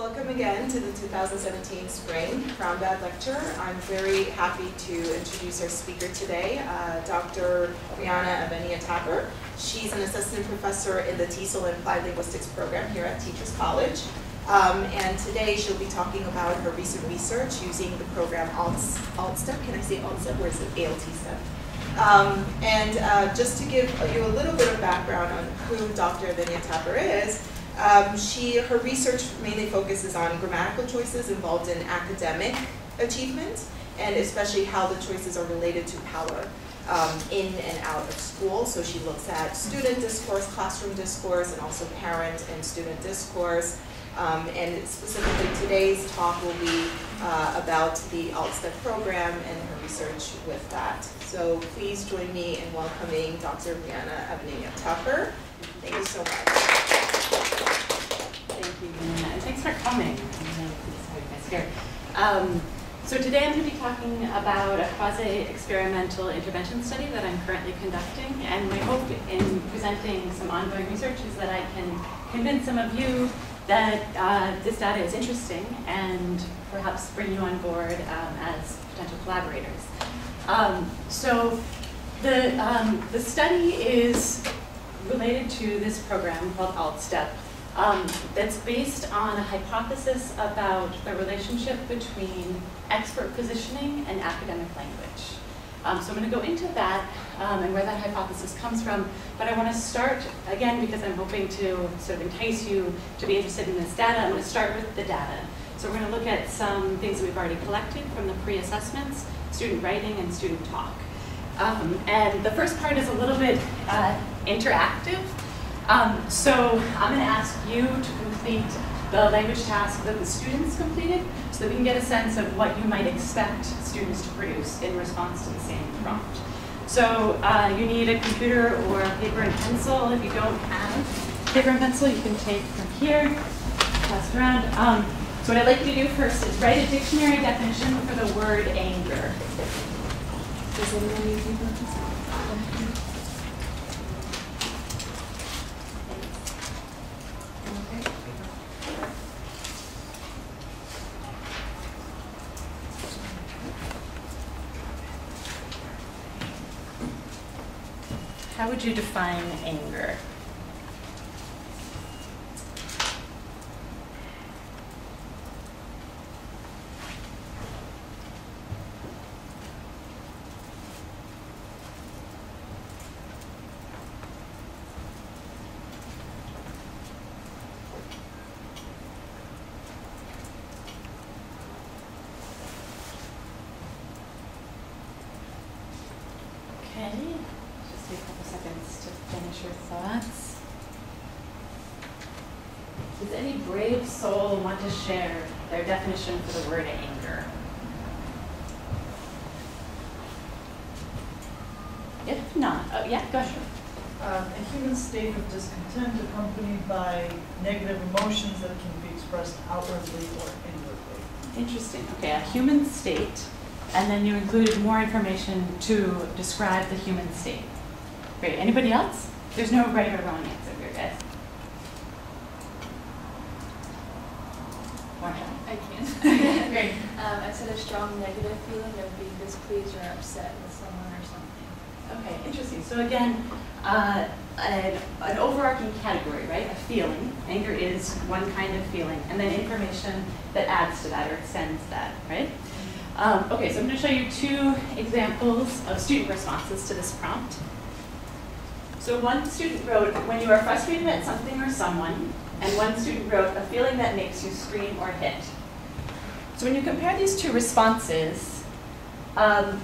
Welcome again to the 2017 Spring Brown Bag Lecture. I'm very happy to introduce our speaker today, uh, Dr. Brianna Avenia Tapper. She's an assistant professor in the TESOL Applied Linguistics program here at Teachers College. Um, and today she'll be talking about her recent research using the program ALTSTEP. Can I say ALTSTEP or is it ALT-STEP? Um, and uh, just to give you a little bit of background on who Dr. Avenia Tapper is, um, she, her research mainly focuses on grammatical choices involved in academic achievement, and especially how the choices are related to power um, in and out of school. So she looks at student discourse, classroom discourse, and also parent and student discourse. Um, and specifically today's talk will be uh, about the ALTSTEP program and her research with that. So please join me in welcoming Dr. Brianna Avenia Tapper. Thank you so much. And thanks for coming. Um, so today I'm going to be talking about a quasi-experimental intervention study that I'm currently conducting, and my hope in presenting some ongoing research is that I can convince some of you that uh, this data is interesting and perhaps bring you on board um, as potential collaborators. Um, so the, um, the study is related to this program called ALTSTEP, um, that's based on a hypothesis about the relationship between expert positioning and academic language. Um, so I'm going to go into that um, and where that hypothesis comes from, but I want to start, again, because I'm hoping to sort of entice you to be interested in this data, I'm going to start with the data. So we're going to look at some things that we've already collected from the pre-assessments, student writing, and student talk. Um, and the first part is a little bit uh, interactive, um, so I'm going to ask you to complete the language task that the students completed so that we can get a sense of what you might expect students to produce in response to the same prompt. So uh, you need a computer or a paper and pencil. If you don't have paper and pencil, you can take from here, pass it around. Um, so what I'd like you to do first is write a dictionary definition for the word anger. Does anyone need paper and pencil? How would you define anger? Okay, just take a couple seconds to finish your thoughts. Does any brave soul want to share their definition for the word anger? If not, oh yeah, go ahead. Um, a human state of discontent accompanied by negative emotions that can be expressed outwardly or inwardly. Interesting. Okay, a human state, and then you included more information to describe the human state. Great. Anybody else? There's no right or wrong answer here, guys. I can. Great. Um, I said a strong negative feeling of being displeased or upset with someone or something. Okay, interesting. So again, uh, an, an overarching category, right? A feeling. Anger is one kind of feeling, and then information that adds to that or extends that, right? Um, okay, so I'm going to show you two examples of student responses to this prompt. So one student wrote, when you are frustrated at something or someone, and one student wrote, a feeling that makes you scream or hit. So when you compare these two responses, um,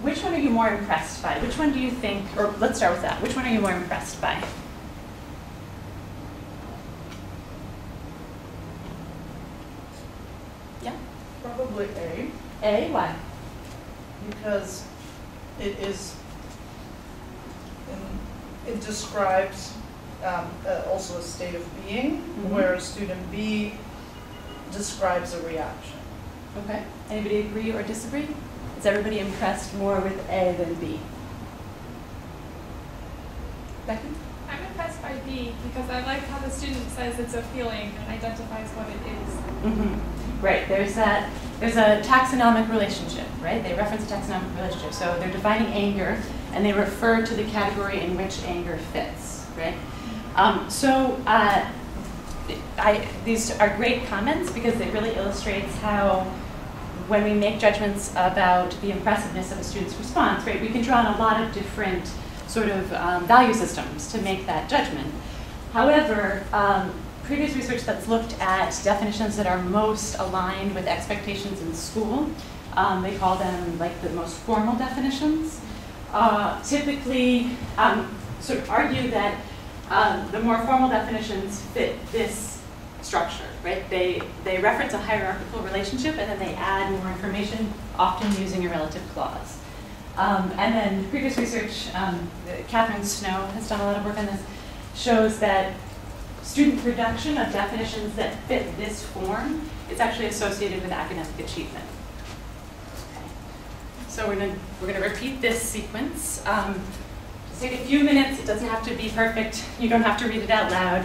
which one are you more impressed by? Which one do you think, or let's start with that. Which one are you more impressed by? Yeah? Probably A, A, why? because it is, in- it describes um, uh, also a state of being, Mhm. where student B describes a reaction. Okay. Anybody agree or disagree? Is everybody impressed more with A than B? Becky? I'm impressed by B because I like how the student says it's a feeling and identifies what it is. Mhm. Right, there's that, there's a taxonomic relationship, right? They reference a taxonomic relationship. So they're defining anger and they refer to the category in which anger fits, right? Um, so uh, I, these are great comments because it really illustrates how when we make judgments about the impressiveness of a student's response, right, we can draw on a lot of different sort of um, value systems to make that judgment. However, um, previous research that's looked at definitions that are most aligned with expectations in school, um, they call them like the most formal definitions, uh, typically um, sort of argue that um, the more formal definitions fit this structure, right? They, they reference a hierarchical relationship and then they add more information, often using a relative clause. Um, and then previous research, um, Catherine Snow has done a lot of work on this, shows that student production of definitions that fit this form is actually associated with academic achievement. So we're gonna, we're gonna repeat this sequence. Um, take a few minutes, it doesn't have to be perfect, you don't have to read it out loud.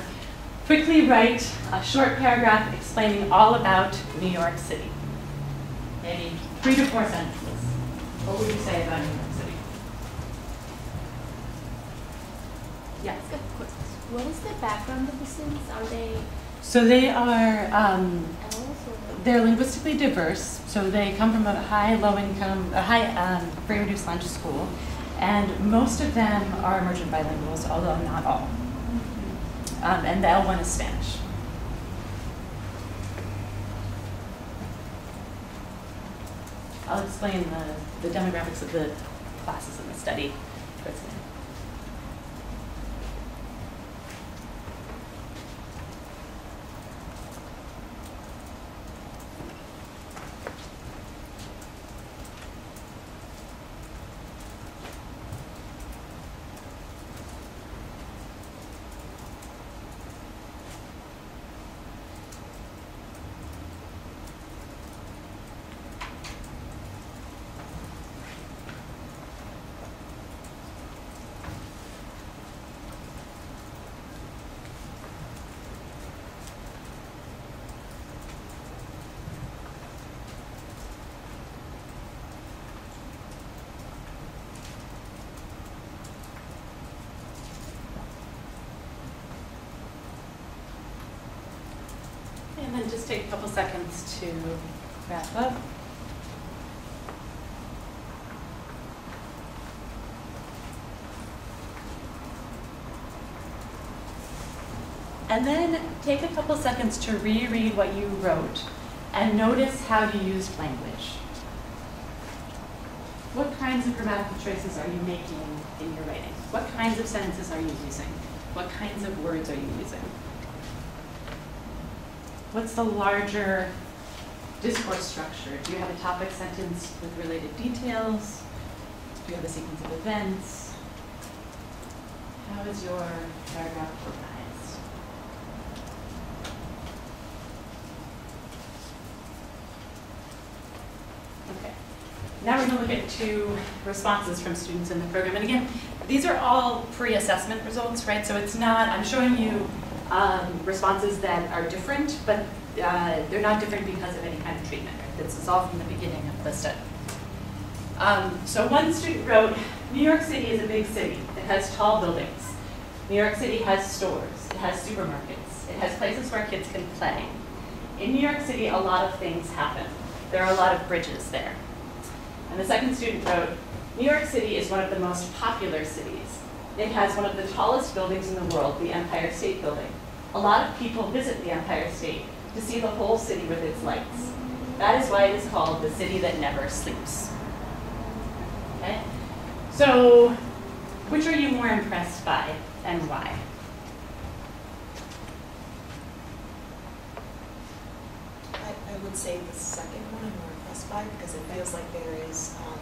Quickly write a short paragraph explaining all about New York City. Maybe three to four sentences. What would you say about New York City? Yes. What is the background of the students? Are they So they are, um, they're linguistically diverse. So they come from a high, low income, a high, um, free reduced lunch school. And most of them are emergent bilinguals, although not all. Um, and the L1 is Spanish. I'll explain the, the demographics of the classes in the study take a couple seconds to wrap up. And then take a couple seconds to reread what you wrote and notice how you used language. What kinds of grammatical choices are you making in your writing? What kinds of sentences are you using? What kinds of words are you using? What's the larger discourse structure? Do you have a topic sentence with related details? Do you have a sequence of events? How is your paragraph organized? Okay. Now we're going to look at two responses from students in the program. And again, these are all pre-assessment results, right? So it's not, I'm showing you um, responses that are different, but uh, they're not different because of any kind of treatment. This is all from the beginning of the study. Um, so one student wrote, New York City is a big city. It has tall buildings. New York City has stores. It has supermarkets. It has places where kids can play. In New York City, a lot of things happen. There are a lot of bridges there. And the second student wrote, New York City is one of the most popular cities. It has one of the tallest buildings in the world, the Empire State Building. A lot of people visit the Empire State to see the whole city with its lights. That is why it is called the city that never sleeps. Okay? So, which are you more impressed by and why? I, I would say the second one I'm more impressed by because it feels like there is, um,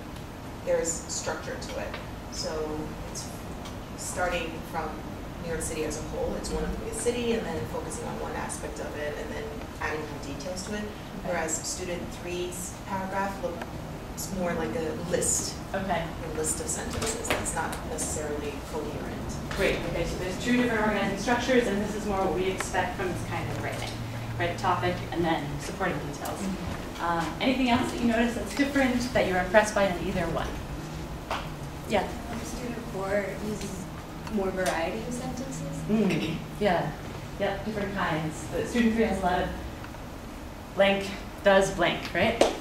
there is structure to it. So it's starting from New York City as a whole, it's one of the city and then focusing on one aspect of it and then adding more details to it. Whereas student three's paragraph looks more like a list, Okay, a list of sentences. That's not necessarily coherent. great. Okay, so there's two different organizing structures, and this is more what we expect from this kind of writing, right? Topic and then supporting details. Um, anything else that you notice that's different that you're impressed by in either one? Yeah. Um, student four uses more variety of sentences. Mm, yeah, yep, different kinds. The student three has a lot of blank does blank, right?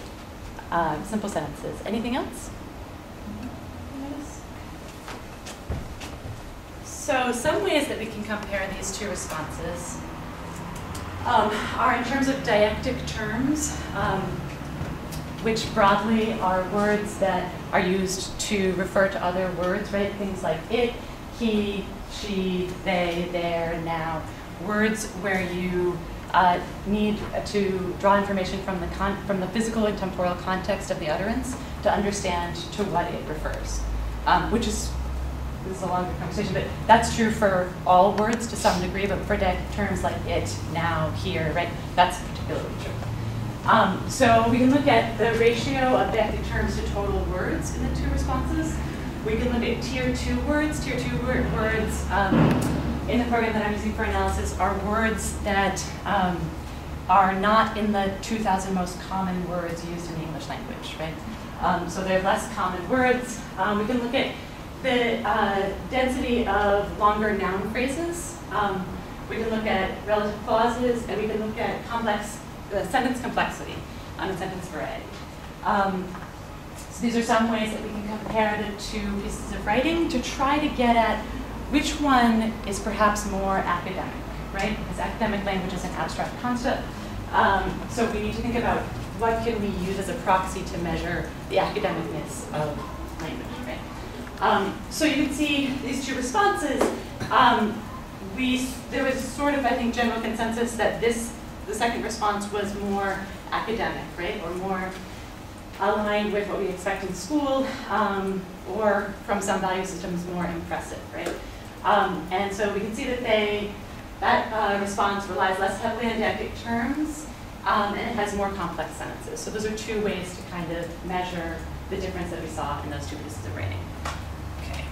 Uh, simple sentences. Anything else? You? So some ways that we can compare these two responses um, are in terms of deictic terms, um, which broadly are words that are used to refer to other words, right? Things like it, he, she, they, there, now. Words where you uh, need to draw information from the, from the physical and temporal context of the utterance to understand to what it refers, um, which is this is a longer conversation, but that's true for all words to some degree, but for terms like it, now, here, right, that's particularly true. Um, so we can look at the ratio of deictic terms to total words in the two responses. We can look at tier two words. Tier two word, words um, in the program that I'm using for analysis are words that um, are not in the 2,000 most common words used in the English language, right? Um, so they're less common words. Um, we can look at the uh, density of longer noun phrases. Um, we can look at relative clauses, and we can look at complex uh, sentence complexity on a sentence variety. So these are some ways that we can compare the two pieces of writing to try to get at which one is perhaps more academic, right? Because academic language is an abstract concept. Um, so we need to think about what can we use as a proxy to measure the academicness of language, right? Um, so you can see these two responses. Um, we, there was sort of, I think, general consensus that this, the second response was more academic, right? Or more aligned with what we expect in school, um, or from some value systems, more impressive, right? Um, and so we can see that they, that uh, response relies less heavily on deictic terms, um, and it has more complex sentences. So those are two ways to kind of measure the difference that we saw in those two pieces of writing. Okay.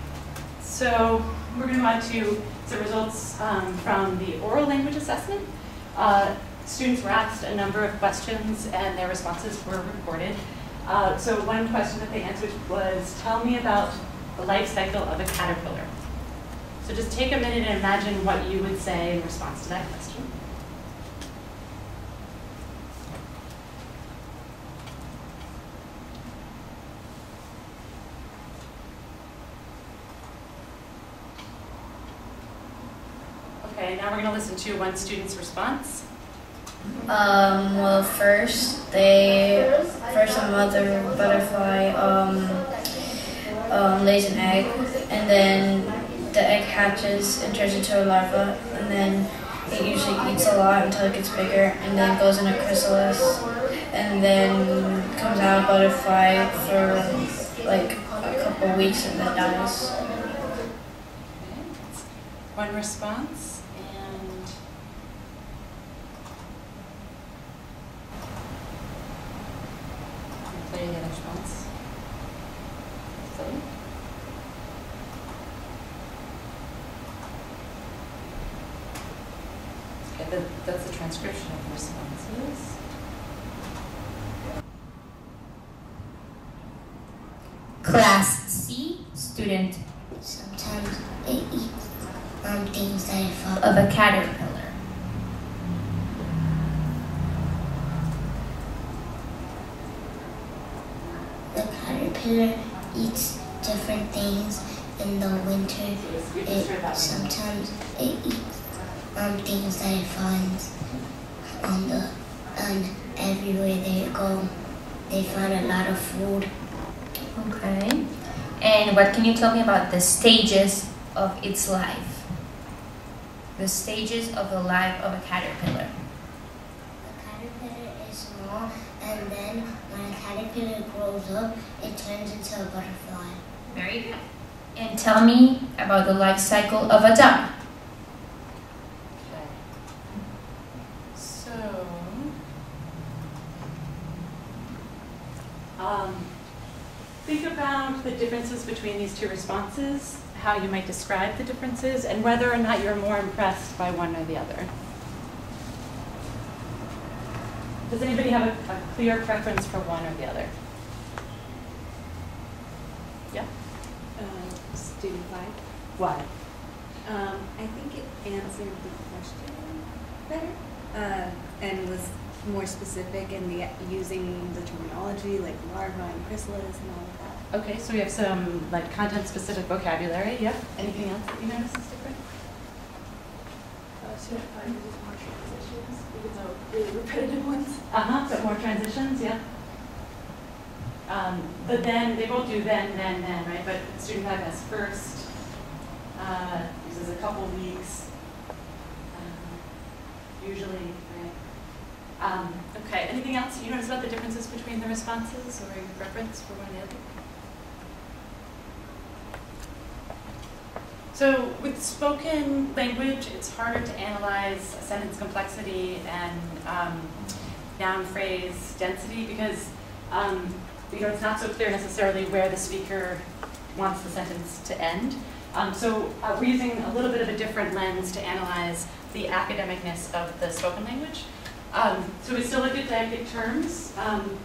So we're going to move on to some results um, from the oral language assessment. Uh, students were asked a number of questions and their responses were recorded. Uh, so one question that they answered was, tell me about the life cycle of a caterpillar. So just take a minute and imagine what you would say in response to that question. Okay, now we're going to listen to one student's response. Um, well, first they first a mother butterfly um, um, lays an egg, and then the egg hatches and turns into a larva, and then it usually eats a lot until it gets bigger, and then goes in a chrysalis, and then comes out a butterfly for like a couple weeks and then dies. One response and play the other response. Zoe? Okay, that, that's the transcription of the responses. Class C student Sometimes it eats um, things that it fall. of a caterpillar. The caterpillar eats different things in the winter. So it's- we just heard that It one. Sometimes it eats um, things that it finds on the and everywhere they go, they find a lot of food. Okay. And what can you tell me about the stages of its life? The stages of the life of a caterpillar. The caterpillar is small, and then when a caterpillar grows up, it turns into a butterfly. Very good. And tell me about the life cycle of a duck. So, um, think about the differences between these two responses, how you might describe the differences, and whether or not you're more impressed by one or the other. Does anybody have a, a clear preference for one or the other? Yeah? Uh, Student five. Why? Um, I think it answered the question better, uh, and was more specific in the, using the terminology like larva and chrysalis and all of that. Okay, so we have some like content-specific vocabulary. Yeah. Anything else that you notice is different? Uh, student five uses more transitions, even though really repetitive ones. Uh-huh, so more transitions, yeah. Um, but then, they both do then, then, then, right? But student five has first, uh, uses a couple weeks, um, usually, right? Um, okay, anything else you notice about the differences between the responses or your preference for one or the other? So with spoken language, it's harder to analyze sentence complexity and um, noun phrase density because um, you know it's not so clear necessarily where the speaker wants the sentence to end. Um, so uh, we're using a little bit of a different lens to analyze the academicness of the spoken language. Um, so we still looked at deictic terms um,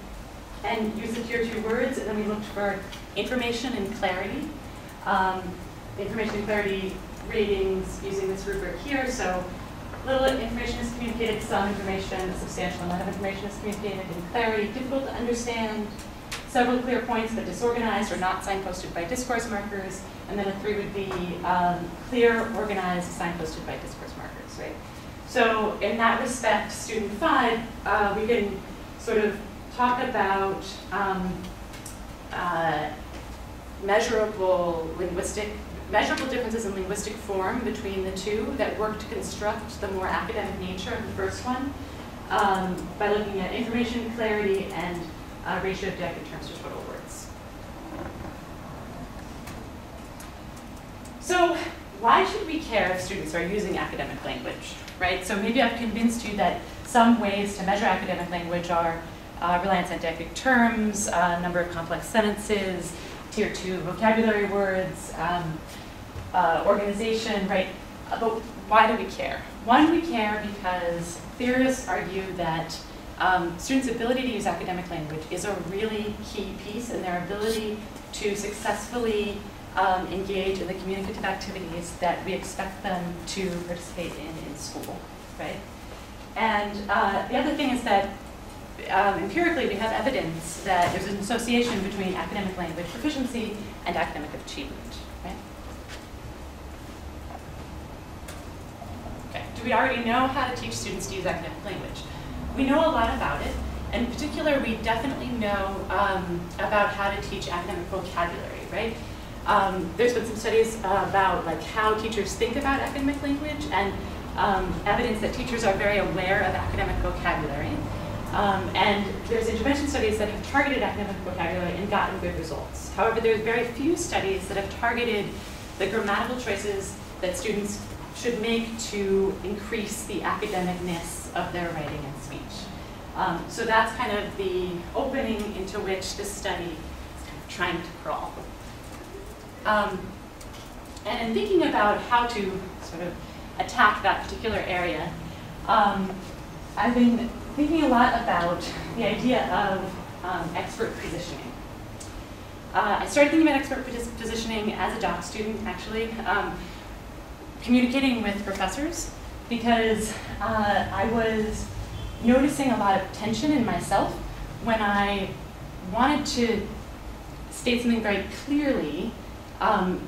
and used the tier two words, and then we looked for information and clarity. Um, information and clarity ratings using this rubric here. So little information is communicated, some information, a substantial amount of information is communicated in clarity, difficult to understand, several clear points but disorganized or not signposted by discourse markers, and then a three would be um, clear, organized, signposted by discourse markers, right? So in that respect, student five, uh, we can sort of talk about um, uh, measurable linguistic measurable differences in linguistic form between the two that work to construct the more academic nature of the first one um, by looking at information, clarity, and uh, ratio of deictic terms to total words. So why should we care if students are using academic language, right? So maybe I've convinced you that some ways to measure academic language are uh, reliance on deictic terms, uh, number of complex sentences, tier two vocabulary words, um, uh, organization, right? Uh, But why do we care? One, we care because theorists argue that um, students' ability to use academic language is a really key piece in their ability to successfully um, engage in the communicative activities that we expect them to participate in in school, right? And uh, the other thing is that um, empirically we have evidence that there's an association between academic language proficiency and academic achievement, right? Okay, do we already know how to teach students to use academic language? We know a lot about it. In particular, we definitely know um, about how to teach academic vocabulary, right? Um, there's been some studies uh, about like how teachers think about academic language and um, evidence that teachers are very aware of academic vocabulary. Um, and there's intervention studies that have targeted academic vocabulary and gotten good results. However, there's very few studies that have targeted the grammatical choices that students should make to increase the academicness of their writing and speech. Um, so that's kind of the opening into which this study is kind of trying to crawl. Um, and in thinking about how to sort of attack that particular area, um, I've been thinking a lot about the idea of um, expert positioning. Uh, I started thinking about expert positioning as a doc student, actually, um, communicating with professors, because uh, I was noticing a lot of tension in myself when I wanted to state something very clearly, um,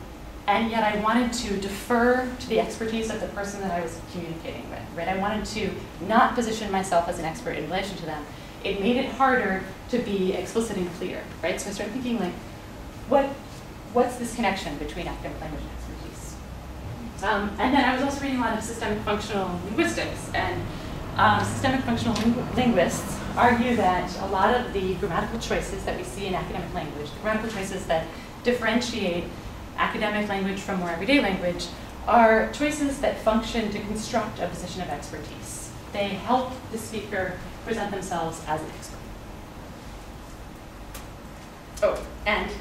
and yet I wanted to defer to the expertise of the person that I was communicating with, right? I wanted to not position myself as an expert in relation to them. It made it harder to be explicit and clear, right? So I started thinking like, what, what's this connection between academic language and expertise? Um, and then I was also reading a lot of systemic functional linguistics, and um, systemic functional ling- linguists argue that a lot of the grammatical choices that we see in academic language, the grammatical choices that differentiate academic language from more everyday language, are choices that function to construct a position of expertise. They help the speaker present themselves as an expert. Oh, and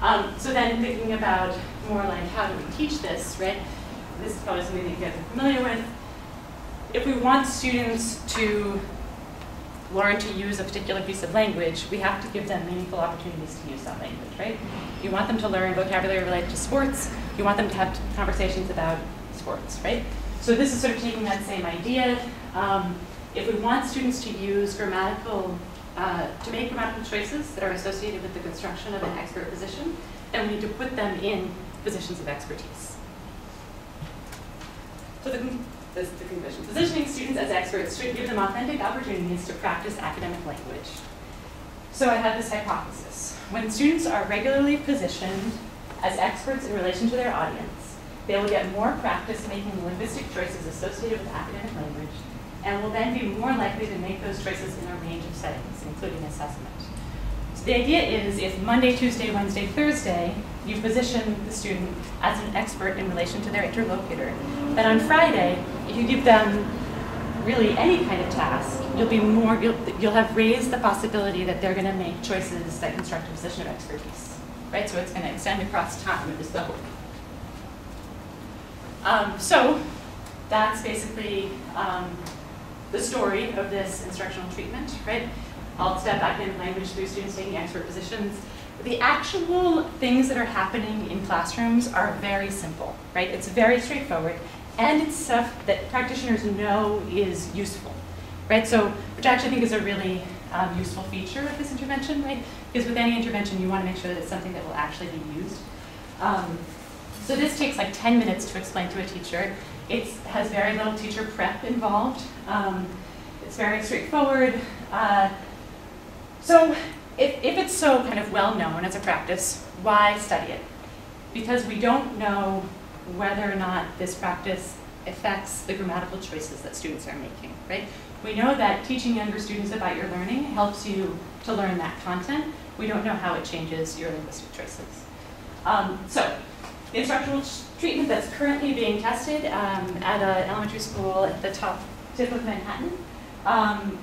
um, so then thinking about more like how do we teach this, right? This is probably something that you guys are familiar with. If we want students to learn to use a particular piece of language, we have to give them meaningful opportunities to use that language, right? You want them to learn vocabulary related to sports, you want them to have conversations about sports, right? So this is sort of taking that same idea. Um, if we want students to use grammatical, uh, to make grammatical choices that are associated with the construction of an expert position, then we need to put them in positions of expertise. So the, the. Positioning students as experts should give them authentic opportunities to practice academic language. So I have this hypothesis. When students are regularly positioned as experts in relation to their audience, they will get more practice making linguistic choices associated with academic language and will then be more likely to make those choices in a range of settings, including assessment. So the idea is if Monday, Tuesday, Wednesday, Thursday, you position the student as an expert in relation to their interlocutor, then on Friday, if you give them really any kind of task, you'll be more, you'll, you'll have raised the possibility that they're gonna make choices that construct a position of expertise, right? So it's gonna extend across time is the hope. Um, so that's basically um, the story of this instructional treatment, right? I'll step back in language through students taking expert positions. The actual things that are happening in classrooms are very simple, right? It's very straightforward, and it's stuff that practitioners know is useful, right? So, which I actually think is a really um, useful feature of this intervention, right? Because with any intervention, you want to make sure that it's something that will actually be used. Um, so this takes like 10 minutes to explain to a teacher. It has very little teacher prep involved. Um, it's very straightforward. Uh, so if, if it's so kind of well known as a practice, why study it? Because we don't know whether or not this practice affects the grammatical choices that students are making, right? We know that teaching younger students about your learning helps you to learn that content. We don't know how it changes your linguistic choices. Um, so, the instructional treatment that's currently being tested um, at an elementary school at the top tip of Manhattan. Um,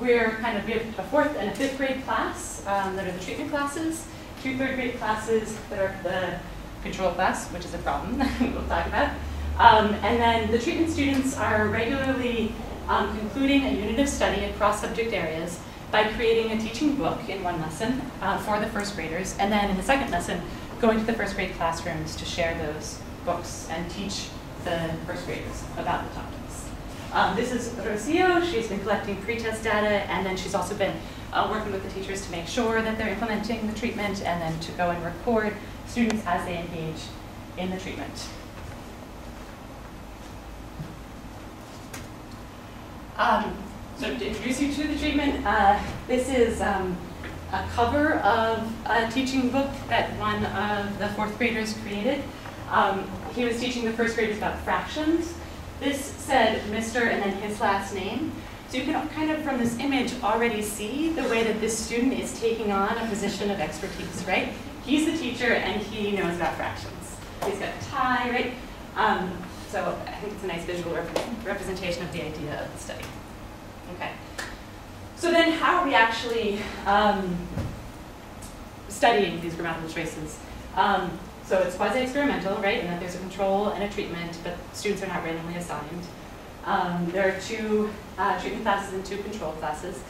we're kind of, we have a fourth and a fifth grade class um, that are the treatment classes, two third grade classes that are the control class, which is a problem we'll talk about. Um, and then the treatment students are regularly um, concluding a unit of study across subject areas by creating a teaching book in one lesson uh, for the first graders, and then in the second lesson, going to the first grade classrooms to share those books and teach the first graders about the topics. Um, this is Rocio. She's been collecting pretest data, and then she's also been uh, working with the teachers to make sure that they're implementing the treatment, and then to go and record students as they engage in the treatment. Um, so to introduce you to the treatment, uh, this is um, a cover of a teaching book that one of the fourth graders created. Um, he was teaching the first graders about fractions. This said Mr. and then his last name. So you can kind of, from this image, already see the way that this student is taking on a position of expertise, right? He's the teacher and he knows about fractions. He's got a tie, right? Um, so I think it's a nice visual rep representation of the idea of the study. Okay. So then how are we actually um, studying these grammatical choices? Um, so it's quasi-experimental, right, in that there's a control and a treatment, but students are not randomly assigned. Um, there are two uh, treatment classes and two control classes.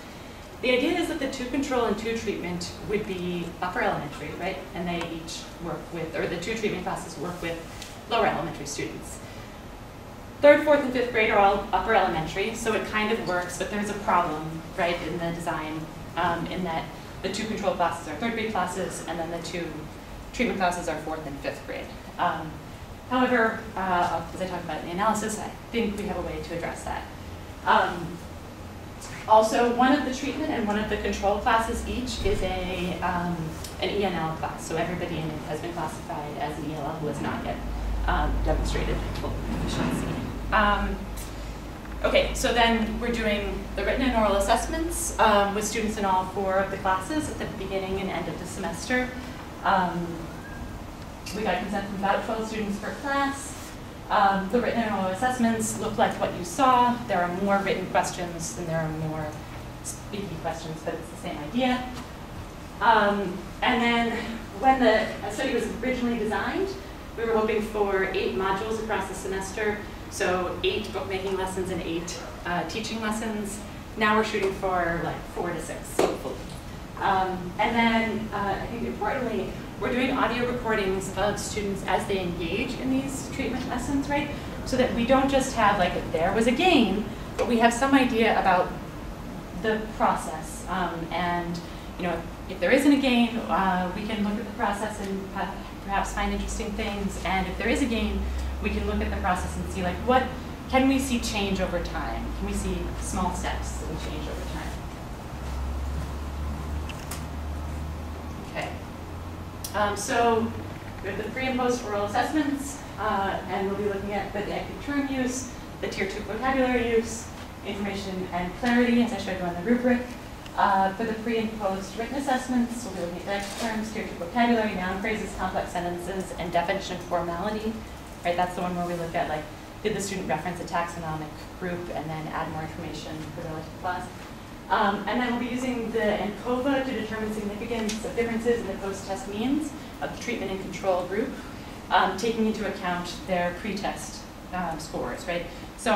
The idea is that the two control and two treatment would be upper elementary, right? And they each work with, or the two treatment classes work with lower elementary students. Third, fourth, and fifth grade are all upper elementary, so it kind of works, but there's a problem, right, in the design, um, in that the two control classes are third grade classes, and then the two treatment classes are fourth and fifth grade. Um, however, uh, as I talk about in the analysis, I think we have a way to address that. Um, also, one of the treatment and one of the control classes each is a um, an ENL class, so everybody in it has been classified as an ELL who has not yet um, demonstrated full proficiency. Um, okay, so then we're doing the written and oral assessments um, with students in all four of the classes at the beginning and end of the semester. Um, we got consent from about 12 students per class. Um, the written and oral assessments look like what you saw. There are more written questions than there are more speaking questions, but it's the same idea. Um, and then when the study was originally designed, we were hoping for eight modules across the semester, so eight bookmaking lessons and eight uh, teaching lessons. Now we're shooting for like four to six, hopefully. Um, and then uh, I think importantly, we're doing audio recordings of students as they engage in these treatment lessons, right? So that we don't just have like, there was a game, but we have some idea about the process. Um, and, you know, if there isn't a gain, uh, we can look at the process and perhaps find interesting things. And if there is a gain, we can look at the process and see like, what can we see change over time? Can we see small steps that change over time? Okay. Um, so we have the pre and post oral assessments, uh, and we'll be looking at the deictic term use, the tier two vocabulary use, information and clarity, as I showed you on the rubric. Uh, for the pre and post written assessments, we'll be looking at deictic terms, tier two vocabulary, noun phrases, complex sentences, and definition of formality. Right, that's the one where we look at like, did the student reference a taxonomic group and then add more information for the relative clause. Um, and then we'll be using the ANCOVA to determine significance of differences in the post-test means of the treatment and control group, um, taking into account their pre-test um, scores, right? So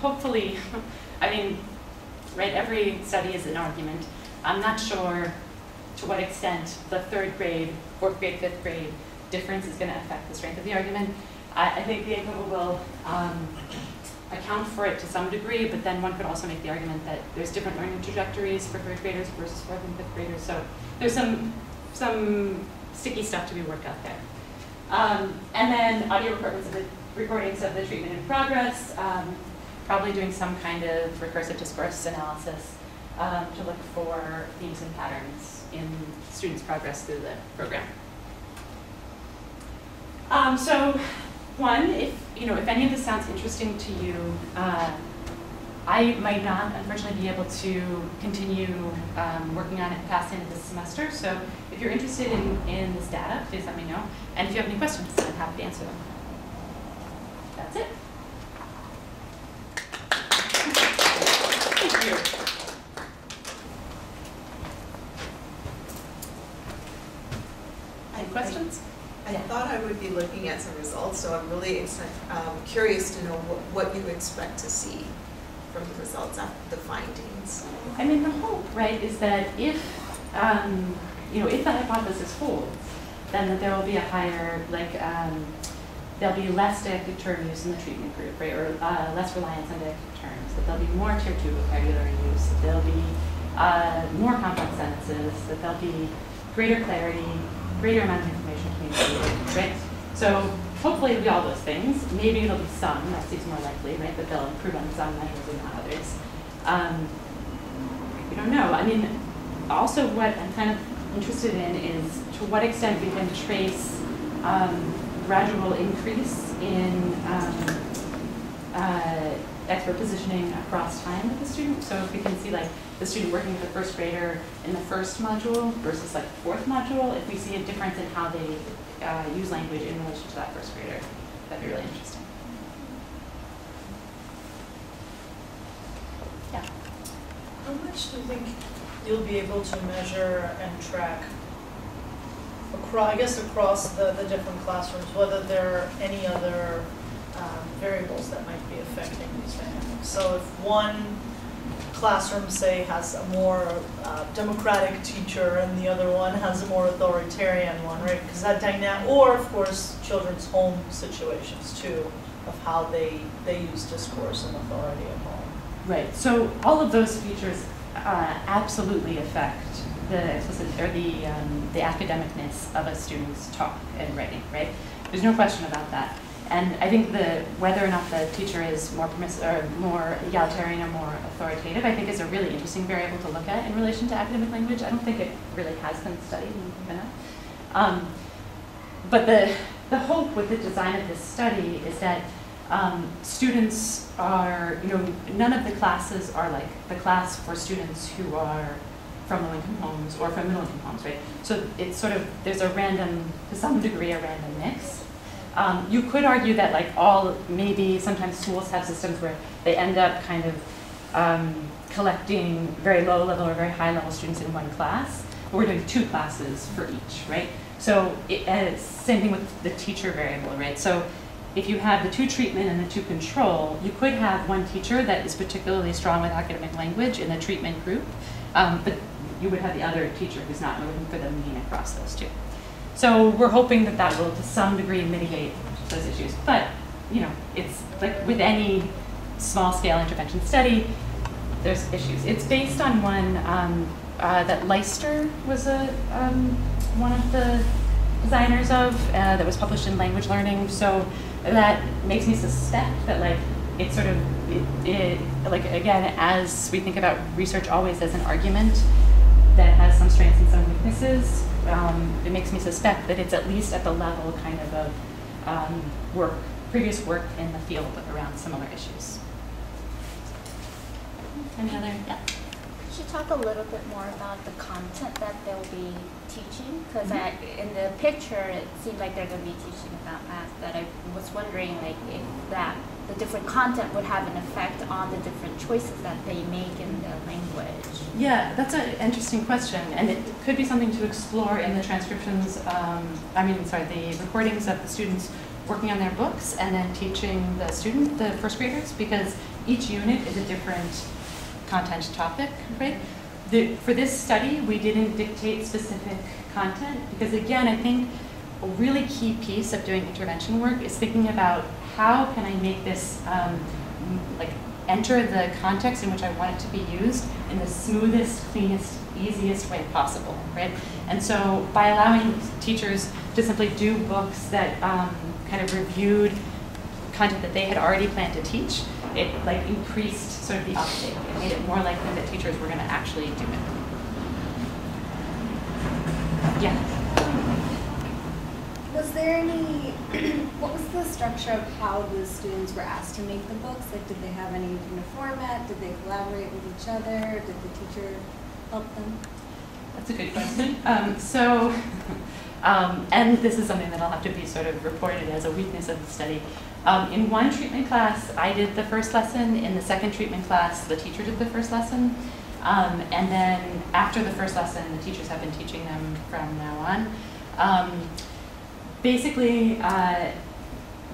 hopefully, I mean, right, every study is an argument. I'm not sure to what extent the third grade, fourth grade, fifth grade difference is going to affect the strength of the argument. I, I think the ANCOVA will um, account for it to some degree, but then one could also make the argument that there's different learning trajectories for third graders versus fourth and fifth graders. So there's some some sticky stuff to be worked out there. Um, and then audio recordings of the recordings of the treatment in progress, um, probably doing some kind of recursive discourse analysis um, to look for themes and patterns in students' progress through the program. Um, so one, if you know, if any of this sounds interesting to you, uh, I might not, unfortunately, be able to continue um, working on it past the end of this semester. So if you're interested in, in this data, please let me know. And if you have any questions, I'm happy to answer them. That's it. Any questions? I thought I would be looking at some results, so I'm really um, curious to know what, what you expect to see from the results of the findings. I mean, the hope, right, is that if, um, you know, if the hypothesis holds, then that there will be a higher, like, um, there'll be less deictic term use in the treatment group, right, or uh, less reliance on deictic terms, that there'll be more tier two vocabulary use, that there'll be uh, more complex sentences, that there'll be greater clarity, greater amount of right? So hopefully it'll be all those things. Maybe it'll be some, that seems more likely, right, that they'll improve on some measures and not others. Um, we don't know. I mean, also what I'm kind of interested in is to what extent we can trace um, gradual increase in um, uh, expert positioning across time with the student. So if we can see like the student working with the first grader in the first module versus like the fourth module, if we see a difference in how they uh, use language in relation to that first grader, that'd be really interesting. Yeah. How much do you think you'll be able to measure and track across, I guess across the, the different classrooms, whether there are any other um, variables that might be affecting these dynamics? So if one classroom, say, has a more uh, democratic teacher and the other one has a more authoritarian one, right? Because that dynamic, or of course, children's home situations too, of how they, they use discourse and authority at home. Right. So all of those features uh, absolutely affect the explicit or the um, the academicness of a student's talk and writing. Right. There's no question about that. And I think the whether or not the teacher is more permissive or more egalitarian or more authoritative, I think is a really interesting variable to look at in relation to academic language. I don't think it really has been studied enough. Um, but the the hope with the design of this study is that um, students are, you know, none of the classes are like the class for students who are from low-income homes or from middle-income homes, right? So it's sort of, there's a random, to some degree, a random mix. Um, you could argue that like all, maybe sometimes schools have systems where they end up kind of um, collecting very low level or very high level students in one class. but we're doing two classes for each, right? So it, uh, same thing with the teacher variable, right? So if you have the two treatment and the two control, you could have one teacher that is particularly strong with academic language in the treatment group, um, but you would have the other teacher who's not looking for the mean across those two. So we're hoping that that will to some degree mitigate those issues. But, you know, it's like with any small scale intervention study, there's issues. It's based on one um, uh, that Lyster was a, um, one of the designers of uh, that was published in Language Learning. So that makes me suspect that like it's sort of it, it, like again as we think about research always as an argument that has some strengths and some weaknesses. Um, it makes me suspect that it's at least at the level kind of of um, work, previous work in the field around similar issues. Any other? Yeah. Could you talk a little bit more about the content that they'll be teaching? Because Mhm. in the picture, it seemed like they're going to be teaching about math, but I was wondering like if that the different content would have an effect on the different choices that they make in the language. Yeah, that's an interesting question, and it could be something to explore in the transcriptions. Um, I mean, sorry, the recordings of the students working on their books and then teaching the student, the first graders, because each unit is a different content topic, right? The, for this study, we didn't dictate specific content because, again, I think a really key piece of doing intervention work is thinking about how can I make this um, like enter the context in which I want it to be used in the smoothest, cleanest, easiest way possible, right? And so by allowing teachers to simply do books that um, kind of reviewed content that they had already planned to teach, it like increased sort of the uptake. It made it more likely that teachers were going to actually do it. Yeah. Was there any, what was the structure of how the students were asked to make the books? Like, did they have any kind of format? Did they collaborate with each other? Did the teacher help them? That's a good question. Um, so, um, and this is something that'll have to be sort of reported as a weakness of the study. Um, in one treatment class, I did the first lesson. In the second treatment class, the teacher did the first lesson. Um, and then after the first lesson, the teachers have been teaching them from now on. Basically, uh,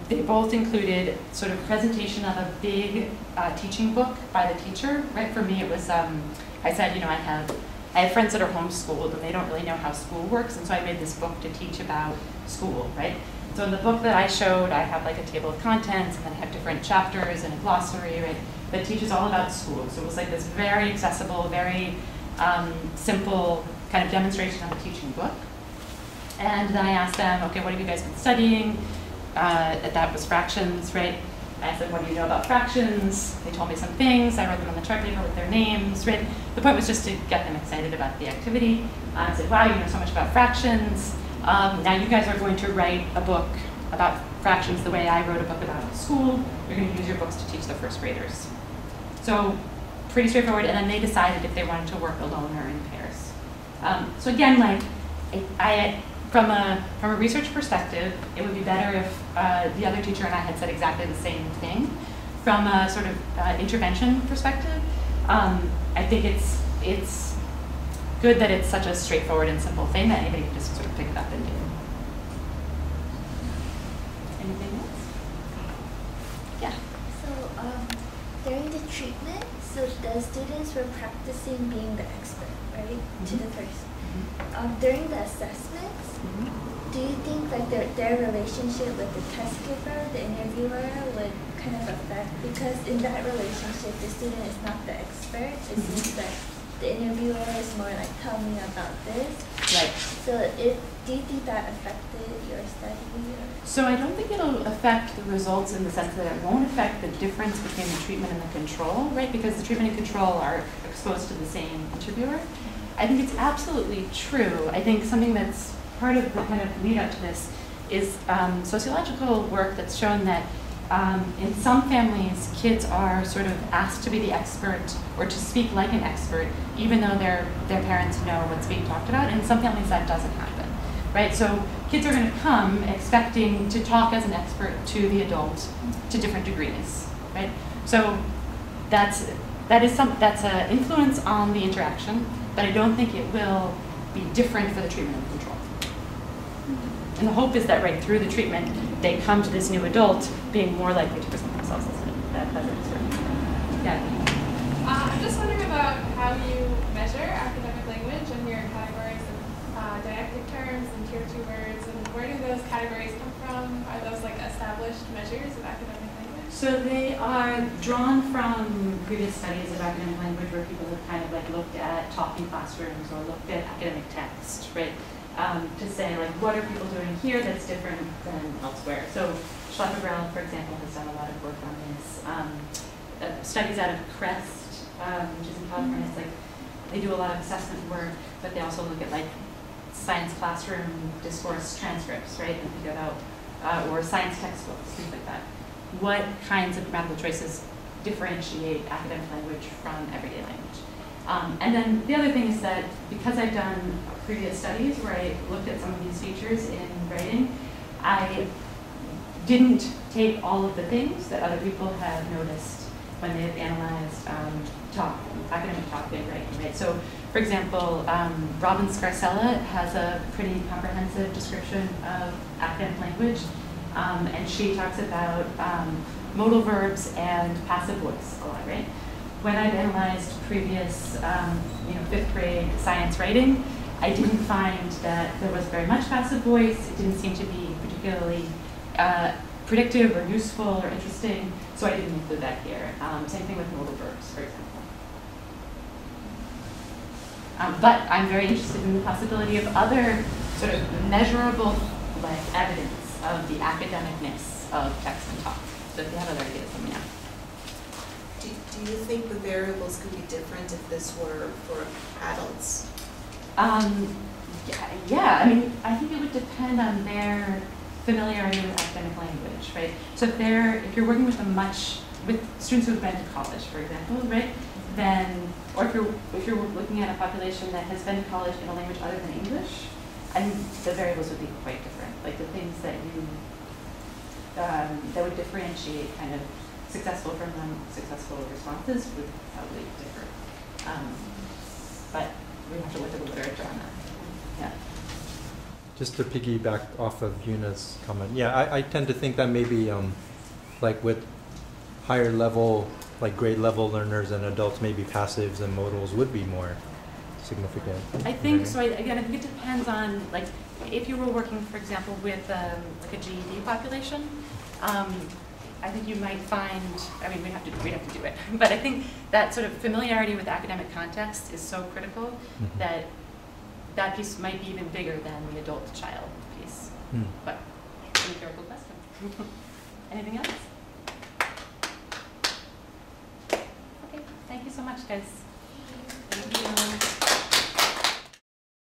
they both included sort of presentation of a big uh, teaching book by the teacher. Right for me, it was um, I said, you know, I have I have friends that are homeschooled and they don't really know how school works, and so I made this book to teach about school, right? So in the book that I showed, I have like a table of contents, and then I have different chapters and a glossary, right? That teaches all about school. So it was like this very accessible, very um, simple kind of demonstration of a teaching book. And then I asked them, okay, what have you guys been studying? Uh, that was fractions, right? I said, what do you know about fractions? They told me some things. I wrote them on the chart paper with their names, right? The point was just to get them excited about the activity. I said, wow, you know so much about fractions. Um, now you guys are going to write a book about fractions the way I wrote a book about school. You're going to use your books to teach the first graders. So pretty straightforward. And then they decided if they wanted to work alone or in pairs. Um, so again, like I, I from a from a research perspective, it would be better if uh, the other teacher and I had said exactly the same thing. From a sort of uh, intervention perspective, um, I think it's it's good that it's such a straightforward and simple thing that anybody can just sort of pick it up and do. Anything else? Yeah. So um, during the treatment, so the students were practicing being the expert, right? To Mhm. the first. Um, during the assessments, do you think like their their relationship with the test giver, the interviewer, would kind of affect because in that relationship, the student is not the expert. It Mhm. seems like the interviewer is more like, tell me about this. Right. So if do you think that affected your study? Or? So I don't think it'll affect the results in the sense that it won't affect the difference between the treatment and the control, right? Because the treatment and control are exposed to the same interviewer. I think it's absolutely true. I think something that's part of the kind of lead up to this is um, sociological work that's shown that um, in some families, kids are sort of asked to be the expert or to speak like an expert, even though their their parents know what's being talked about. And in some families, that doesn't happen, right? So kids are going to come expecting to talk as an expert to the adult to different degrees, right? So that's that is some that's an influence on the interaction, but I don't think it will be different for the treatment control. And the hope is that right through the treatment, they come to this new adult being more likely to present themselves as a. Yeah. Uh, I'm just wondering about how you measure academic language and your categories of uh, deictic terms and tier two words, and where do those categories come from? Are those like established measures of academic language? So they are drawn from previous studies of academic language where people have kind of like looked at talking classrooms or looked at academic text, right? Um, to say like what are people doing here that's different than elsewhere. So Schleppegrell, for example, has done a lot of work on this. Um, uh, studies out of CRESST, um, which is in California, like they do a lot of assessment work, but they also look at like science classroom discourse transcripts, right? And think about, uh, or science textbooks, things like that. What kinds of grammatical choices differentiate academic language from everyday language? Um, and then the other thing is that because I've done previous studies where I looked at some of these features in writing, I didn't take all of the things that other people have noticed when they have analyzed um, talk, academic talk in writing, right? So, for example, um, Robin Scarcella has a pretty comprehensive description of academic language, um, and she talks about um, modal verbs and passive voice a lot, right? When I've analyzed previous, um, you know, fifth grade science writing, I didn't find that there was very much passive voice. It didn't seem to be particularly uh, predictive or useful or interesting, so I didn't include that here. Um, same thing with modal verbs, for example. Um, but I'm very interested in the possibility of other sort of measurable like evidence of the academicness of text and talk. So if you have other ideas, let me know. Do, you think the variables could be different if this were for adults? Um, yeah, yeah, I mean, I think it would depend on their familiarity with academic language, right? So if they're, if you're working with a much, with students who have been to college, for example, right? Then, or if you're, if you're looking at a population that has been to college in a language other than English, I think the variables would be quite different. Like the things that you, um, that would differentiate kind of successful from unsuccessful responses would probably differ. Um, but we have to look at the literature on that. Yeah. Just to piggyback off of Yuna's comment, yeah, I, I tend to think that maybe um, like with higher level, like grade level learners and adults, maybe passives and modals would be more significant. I think so. I, again, I think it depends on like if you were working, for example, with um, like a GED population. Um, I think you might find. I mean, we have to we have to do it, but I think that sort of familiarity with academic context is so critical Mhm. that that piece might be even bigger than the adult child piece. Hmm. But it's an empirical question. Anything else? Okay. Thank you so much, guys. Thank you.